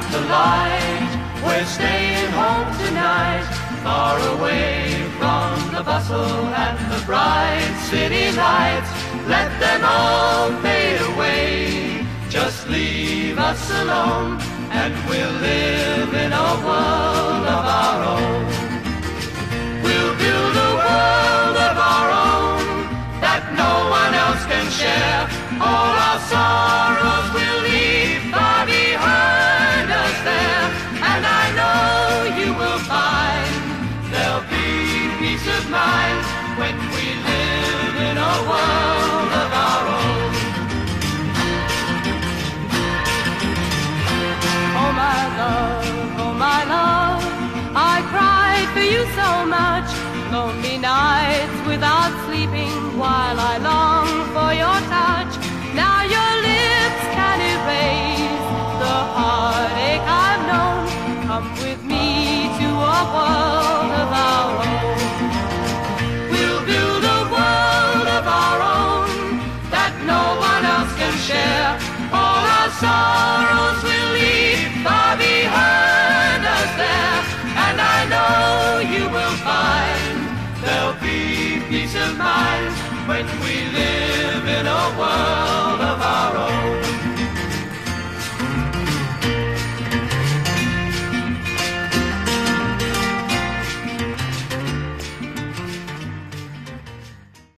light. We're staying home tonight, far away from the bustle and the bright city lights. Let them all fade away. Just leave us alone, and we'll live in a world mind when we live in a world of our own. Oh my love, oh my love, I cried for you so much. Lonely nights without sleeping while I long for your touch. Now your lips can erase the heartache I've known. Come with me sorrows will leave. Far behind us there, and I know you will find there'll be peace of mind when we live in a world